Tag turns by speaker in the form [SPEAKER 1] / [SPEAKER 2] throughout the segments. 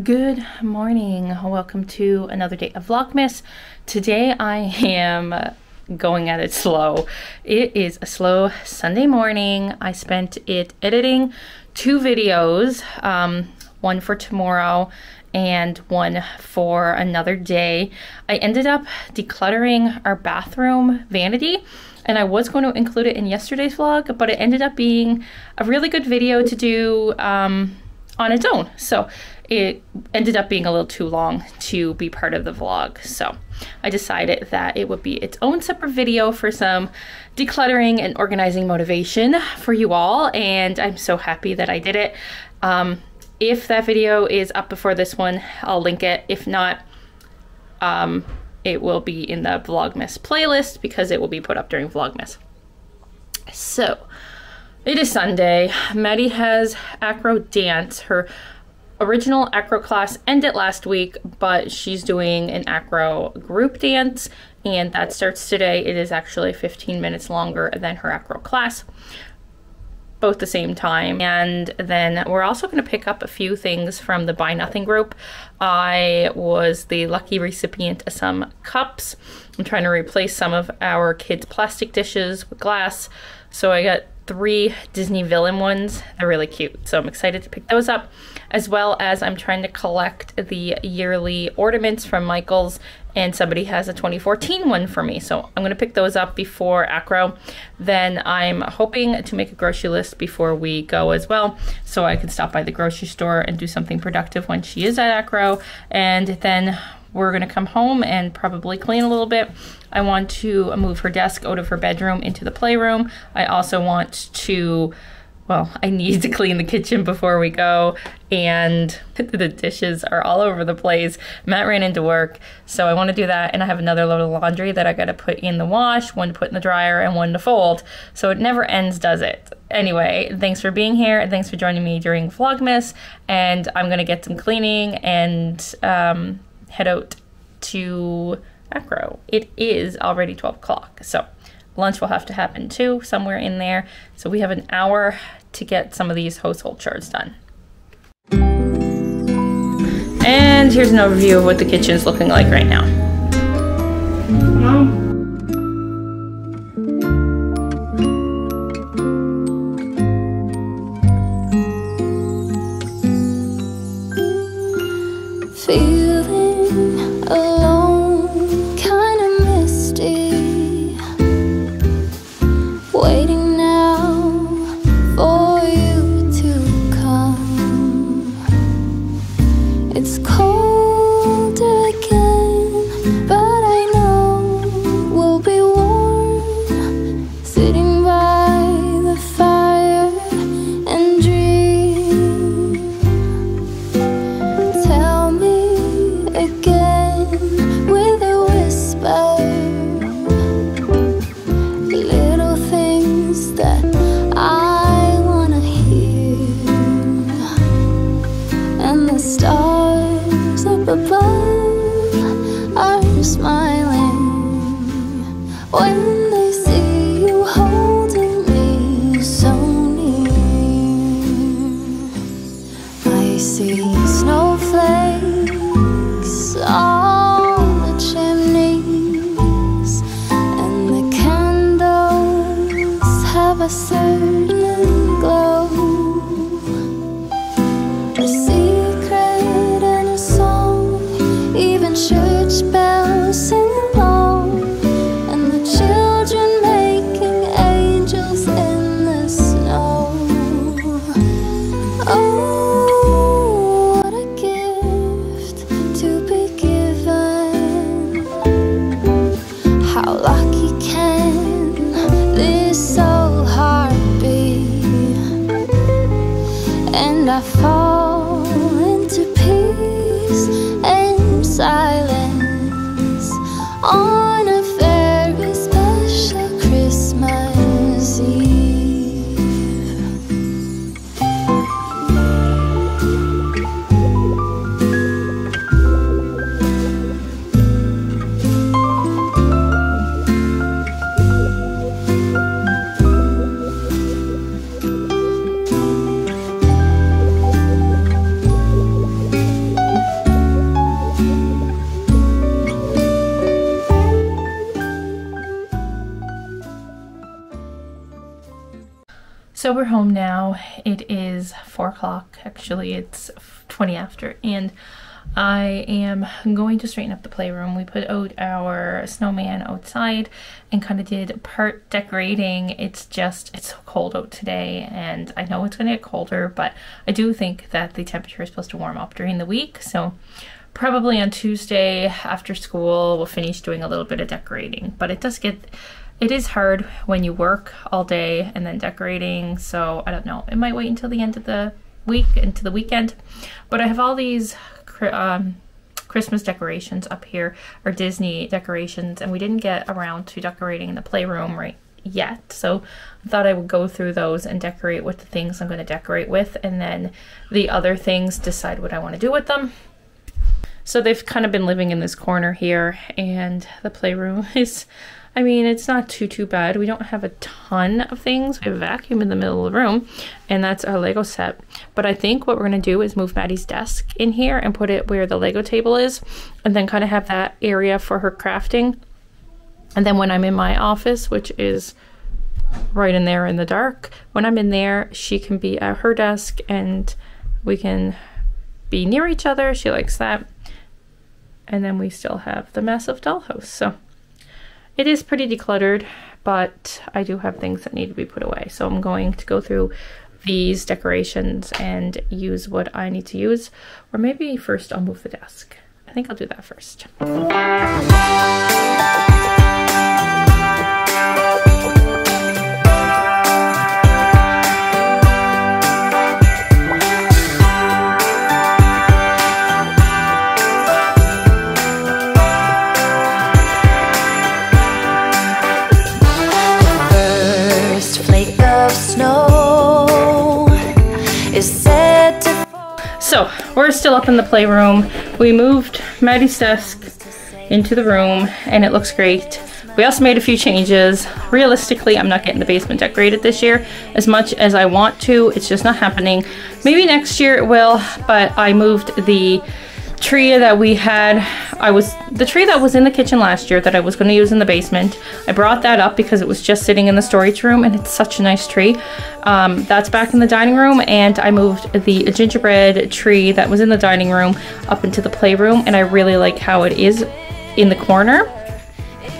[SPEAKER 1] Good morning. Welcome to another day of Vlogmas. Today I am going at it slow. It is a slow Sunday morning. I spent it editing two videos, um, one for tomorrow and one for another day. I ended up decluttering our bathroom vanity and I was going to include it in yesterday's vlog, but it ended up being a really good video to do um, on its own. So it ended up being a little too long to be part of the vlog. So I decided that it would be its own separate video for some decluttering and organizing motivation for you all. And I'm so happy that I did it. Um, if that video is up before this one, I'll link it. If not, um, it will be in the Vlogmas playlist because it will be put up during Vlogmas. So, it is Sunday. Maddie has acro dance. Her original acro class ended last week, but she's doing an acro group dance, and that starts today. It is actually 15 minutes longer than her acro class, both the same time. And then we're also going to pick up a few things from the Buy Nothing group. I was the lucky recipient of some cups. I'm trying to replace some of our kids' plastic dishes with glass. So I got three Disney villain ones. They're really cute, so I'm excited to pick those up. As well as I'm trying to collect the yearly ornaments from Michaels, and somebody has a 2014 one for me. So I'm going to pick those up before Acro. Then I'm hoping to make a grocery list before we go as well, so I can stop by the grocery store and do something productive when she is at Acro. And then we're going to come home and probably clean a little bit. I want to move her desk out of her bedroom into the playroom. I also want to, well, I need to clean the kitchen before we go, and the dishes are all over the place. Matt ran into work, so I want to do that, and I have another load of laundry that I got to put in the wash, one to put in the dryer, and one to fold. So it never ends, does it? Anyway, thanks for being here, and thanks for joining me during Vlogmas, and I'm going to get some cleaning and um, head out to Acro. It is already 12 o'clock, so lunch will have to happen too, somewhere in there. So we have an hour to get some of these household chores done. And here's an overview of what the kitchen is looking like right now.
[SPEAKER 2] Church bells
[SPEAKER 1] So we're home now. It is four o'clock. Actually, it's 20 after. And I am going to straighten up the playroom. We put out our snowman outside and kind of did part decorating. It's just, it's so cold out today and I know it's going to get colder, but I do think that the temperature is supposed to warm up during the week. So probably on Tuesday after school, we'll finish doing a little bit of decorating, but it does get, it is hard when you work all day and then decorating. So I don't know, it might wait until the end of the week, into the weekend, but I have all these um, Christmas decorations up here, or Disney decorations, and we didn't get around to decorating the playroom right yet. So I thought I would go through those and decorate with the things I'm going to decorate with, and then the other things decide what I want to do with them. So they've kind of been living in this corner here, and the playroom is I mean, it's not too, too bad. We don't have a ton of things. We have a vacuum in the middle of the room, and that's our Lego set. But I think what we're going to do is move Maddie's desk in here and put it where the Lego table is, and then kind of have that area for her crafting. And then when I'm in my office, which is right in there in the dark, when I'm in there, she can be at her desk and we can be near each other. She likes that. And then we still have the massive dollhouse. So it is pretty decluttered, but I do have things that need to be put away. So I'm going to go through these decorations and use what I need to use. Or maybe first I'll move the desk. I think I'll do that first. So, we're still up in the playroom. We moved Maddie's desk into the room and it looks great. We also made a few changes. Realistically, I'm not getting the basement decorated this year as much as I want to. It's just not happening. Maybe next year it will, but I moved the tree that we had, I was, the tree that was in the kitchen last year that I was going to use in the basement, I brought that up because it was just sitting in the storage room and it's such a nice tree. Um, that's back in the dining room and I moved the gingerbread tree that was in the dining room up into the playroom and I really like how it is in the corner.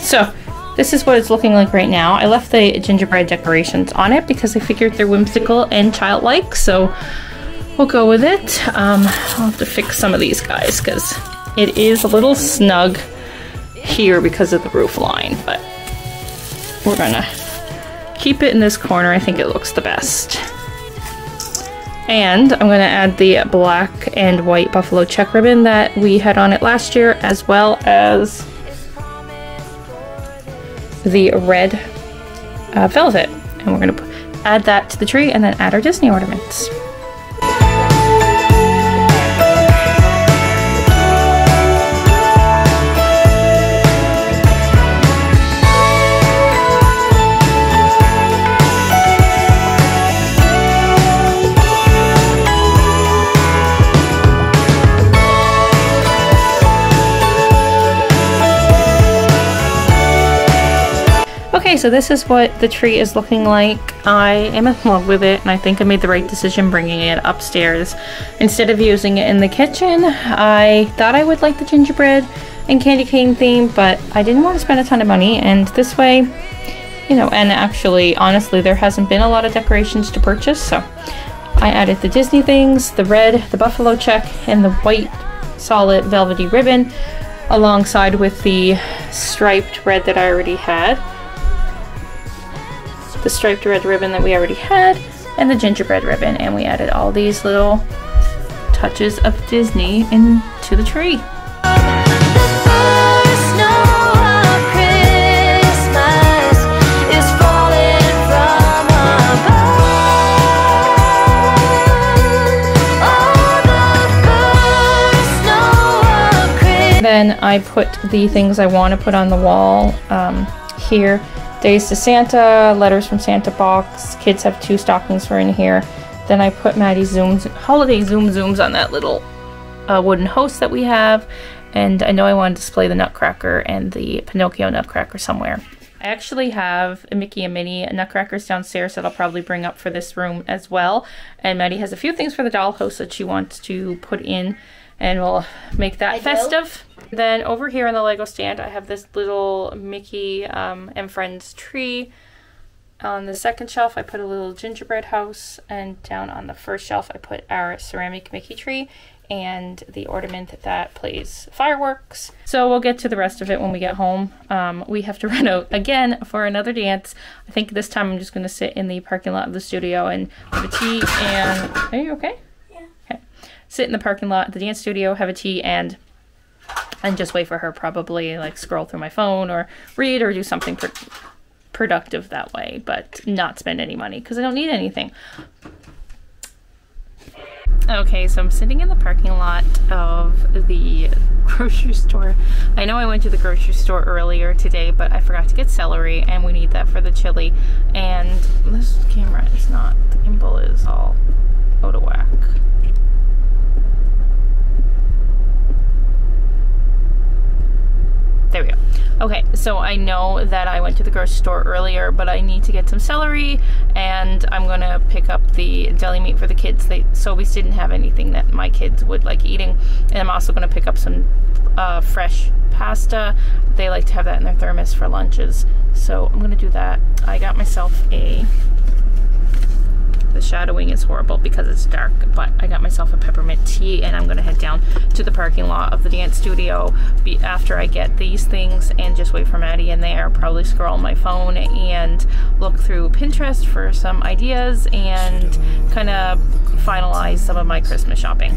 [SPEAKER 1] So this is what it's looking like right now. I left the gingerbread decorations on it because I figured they're whimsical and childlike. So we'll go with it. Um, I'll have to fix some of these guys because it is a little snug here because of the roof line, but we're gonna keep it in this corner. I think it looks the best. And I'm gonna add the black and white buffalo check ribbon that we had on it last year, as well as the red uh, velvet. And we're gonna add that to the tree and then add our Disney ornaments. So this is what the tree is looking like. I am in love with it and I think I made the right decision bringing it upstairs. Instead of using it in the kitchen, I thought I would like the gingerbread and candy cane theme, but I didn't want to spend a ton of money and this way, you know, and actually, honestly, there hasn't been a lot of decorations to purchase, so I added the Disney things, the red, the buffalo check, and the white solid velvety ribbon alongside with the striped red that I already had the striped red ribbon that we already had, and the gingerbread ribbon, and we added all these little touches of Disney into the tree. Then I put the things I want to put on the wall um, here Days to Santa, letters from Santa box. Kids have two stockings for in here. Then I put Maddie's zooms, holiday zoom zooms on that little uh, wooden host that we have. And I know I want to display the Nutcracker and the Pinocchio Nutcracker somewhere. I actually have a Mickey and Minnie nutcrackers downstairs that I'll probably bring up for this room as well. And Maddie has a few things for the dollhouse that she wants to put in and we'll make that
[SPEAKER 2] I do.
[SPEAKER 1] festive. Then over here on the Lego stand, I have this little Mickey um, and Friends tree. On the second shelf, I put a little gingerbread house, and down on the first shelf, I put our ceramic Mickey tree and the ornament that plays fireworks. So we'll get to the rest of it when we get home. Um, we have to run out again for another dance. I think this time I'm just going to sit in the parking lot of the studio and have a tea and. Are you. Okay. Sit in the parking lot at the dance studio, have a tea, and and just wait for her. Probably like scroll through my phone or read or do something pro- productive that way, but not spend any money because I don't need anything. Okay, so I'm sitting in the parking lot of the grocery store. I know I went to the grocery store earlier today, but I forgot to get celery, and we need that for the chili. And this camera is not, the gimbal is all out of whack. There we go. Okay, so I know that I went to the grocery store earlier, but I need to get some celery, and I'm gonna pick up the deli meat for the kids. They Sobeys didn't have anything that my kids would like eating, and I'm also gonna pick up some uh, fresh pasta. They like to have that in their thermos for lunches, so I'm gonna do that. I got myself a shadowing is horrible because it's dark, but I got myself a peppermint tea and I'm gonna head down to the parking lot of the dance studio after I get these things and just wait for Maddie in there. Probably scroll my phone and look through Pinterest for some ideas and kind of finalize some of my Christmas shopping.